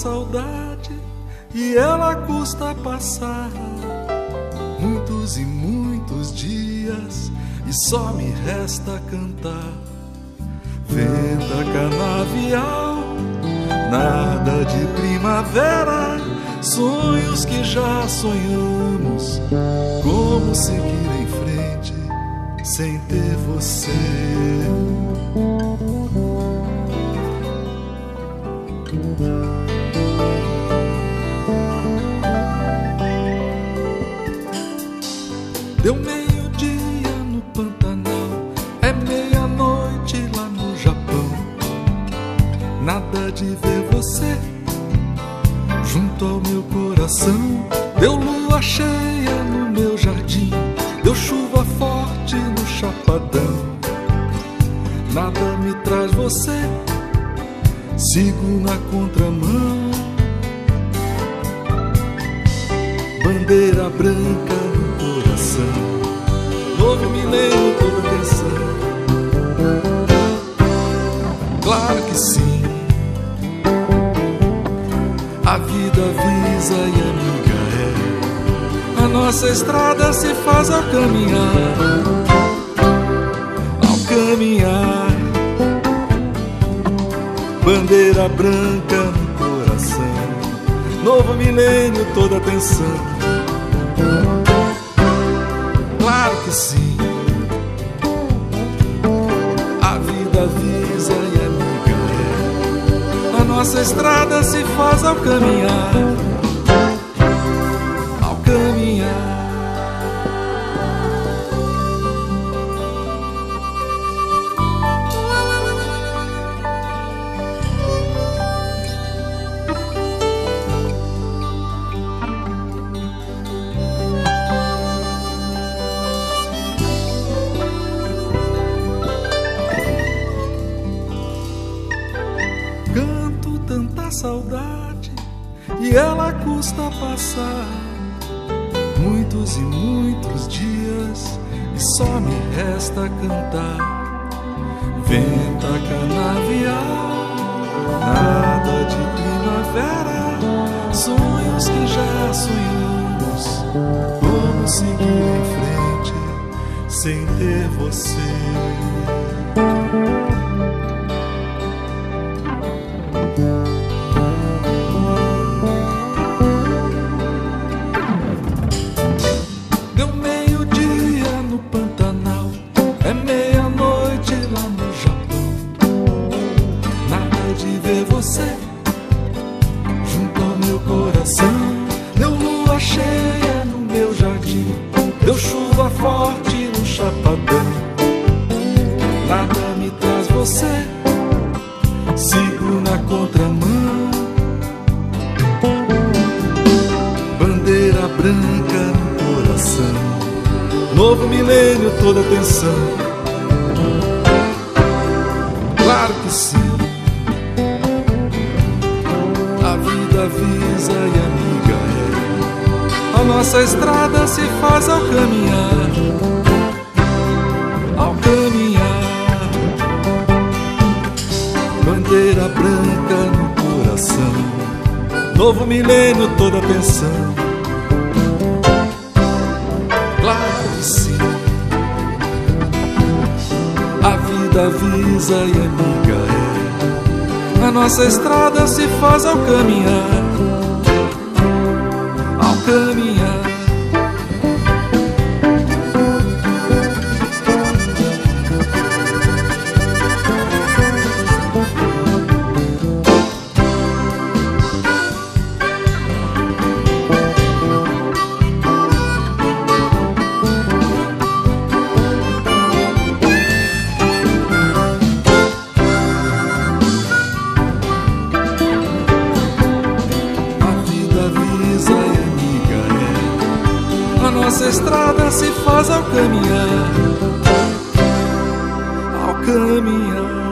saudade e ela custa passar muitos e muitos dias e só me resta cantar. Venta canavial, nada de primavera, sonhos que já sonhamos, como seguir em frente sem ter você. Deu meio-dia no Pantanal, é meia-noite lá no Japão. Nada de ver você junto ao meu coração. Deu lua cheia no meu jardim, deu chuva forte no chapadão. Nada me traz você, sigo na contramão. Bandeira branca novo milênio toda atenção. Claro que sim, a vida avisa e amiga é. A nossa estrada se faz ao caminhar, ao caminhar. Bandeira branca no coração, novo milênio toda atenção. Claro que sim. A vida avisa e é. A nossa estrada se faz ao caminhar. Tanta saudade e ela custa passar muitos e muitos dias e só me resta cantar. Venta canavial, nada de primavera, sonhos que já sonhamos. Como seguir em frente sem ter você? Forte no chapadão. Nada me traz você, sigo na contramão. Bandeira branca no coração. Novo milênio, toda atenção. A nossa estrada se faz ao caminhar. Ao caminhar. Bandeira branca no coração. Novo milênio, toda atenção. Claro que sim. A vida avisa e amiga é. A nossa estrada se faz ao caminhar. A nossa estrada se faz ao caminhar. Ao caminhar.